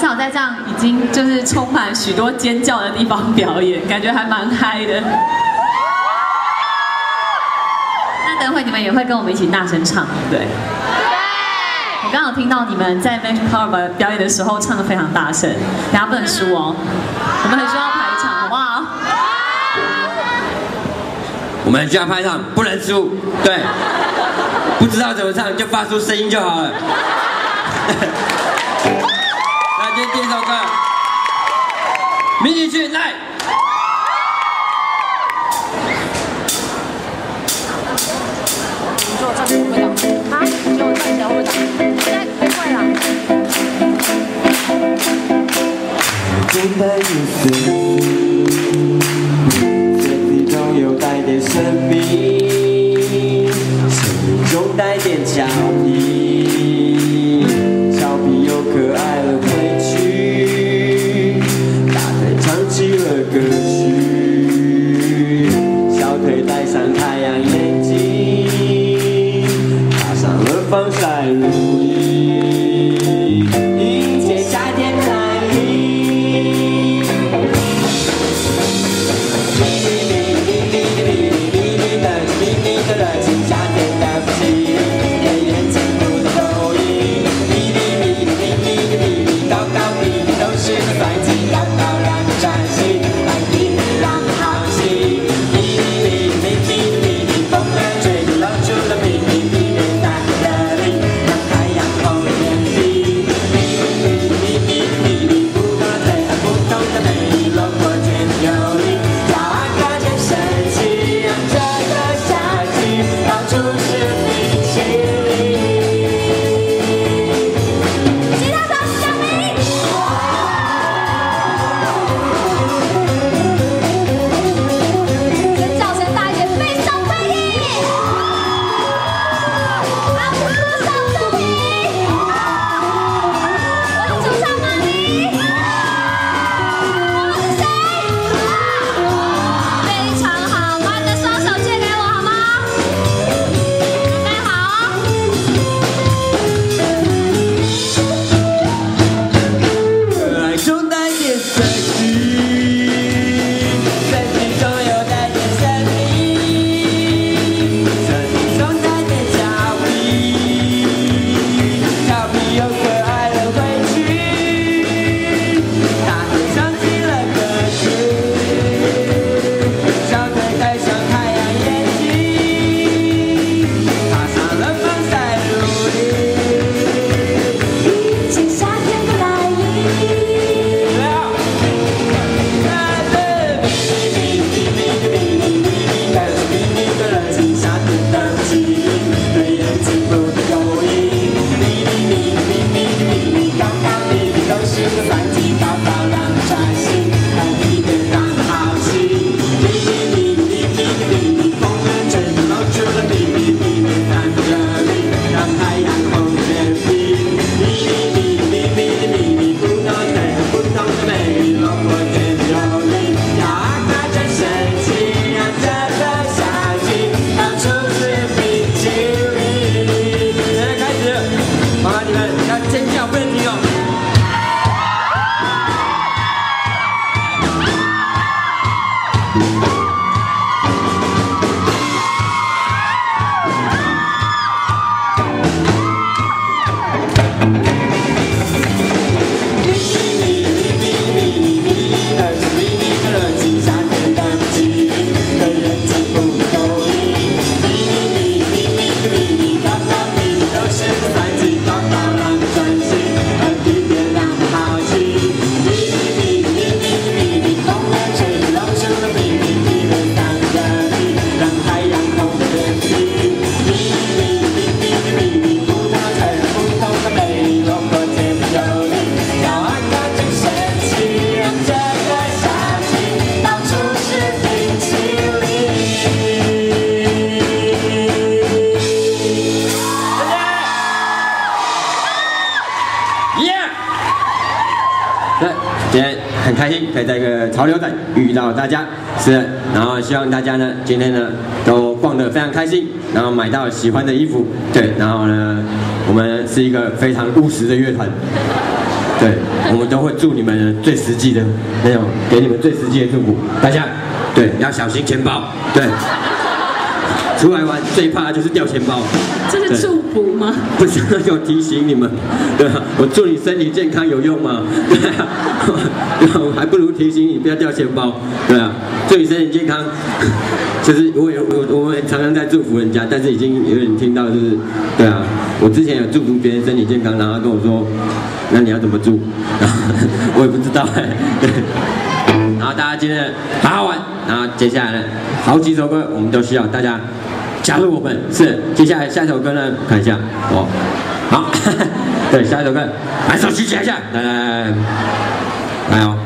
少在这样已经就是充满许多尖叫的地方表演，感觉还蛮嗨的。那等会你们也会跟我们一起大声唱，对不对？我刚好听到你们在 Magic Power 表演的时候唱的非常大声，大家不能输哦。我们很需要排场，好不好？我们需要排场，不能输。对，不知道怎么唱就发出声音就好了。来，今天第一首歌，迷你曲来。你说我唱会不会打？啊？你说我唱起来会不会打？应该不会啦。中带点随意中有带点神秘，神秘中带点俏皮，很开心可以在一个潮流展遇到大家，是，然后希望大家呢今天呢都逛得非常开心，然后买到喜欢的衣服，对，然后呢我们是一个非常务实的乐团，对，我们都会祝你们最实际的那种，给你们最实际的祝福。大家对要小心钱包，对，出来玩最怕的就是掉钱包。这是祝福吗？不是有提醒你们，对啊，我祝你身体健康有用吗？对啊，我还不如提醒你不要掉钱包，对啊，祝你身体健康。就是我有我我们常常在祝福人家，但是已经有人听到就是，对啊，我之前有祝福别人身体健康，然后跟我说，那你要怎么祝？然 后我也不知道哎，对。然后大家今天好好玩，然后接下来呢，好几首歌我们都需要大家加入我们。是，接下来下一首歌呢，看一下哦，好，对，下一首歌，来手举起来一下，来来来来，来哦，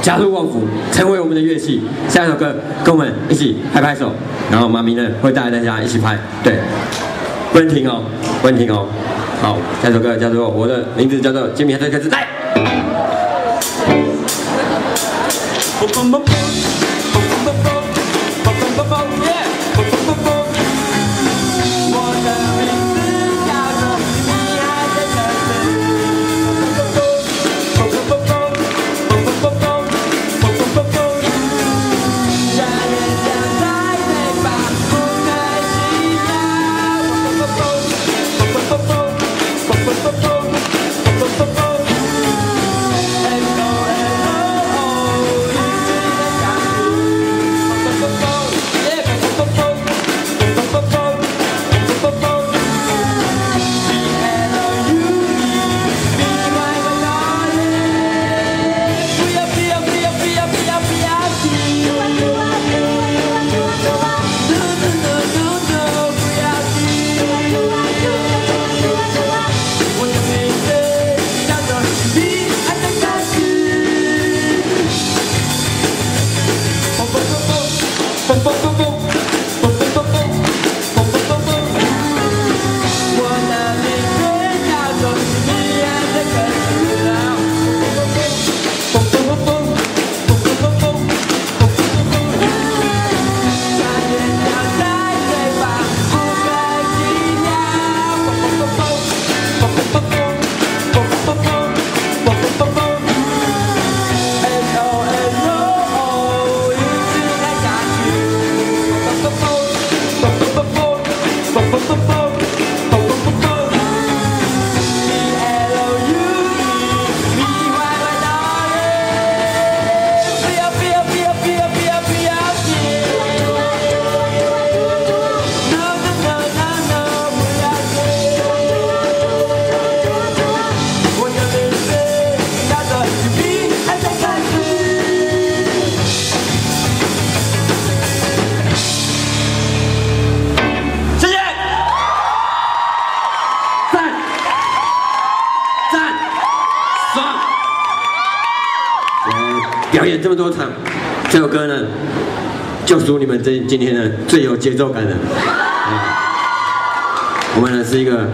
加入旺福，成为我们的乐器。下一首歌，跟我们一起拍拍手，然后妈咪呢会带大家一起拍，对，不能停哦，不能停哦。好，下一首歌叫做我的名字叫做金米还在开始来。表演这么多场，这首歌呢，就属你们这今天的最有节奏感的。嗯我们呢是一个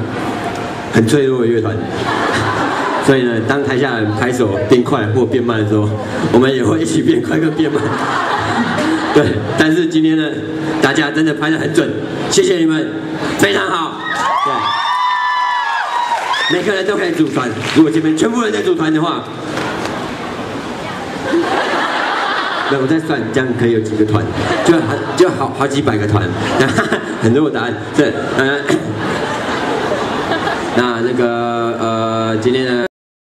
很脆弱的乐团，所以呢，当台下拍手变快或变慢的时候，我们也会一起变快跟变慢。对，但是今天呢，大家真的拍得很准，谢谢你们，非常好。对，每个人都可以组团，如果这边全部人在组团的话，那我再算，这样可以有几个团？就好就好好几百个团，很多答案。对，嗯，那那个呃，今天呢？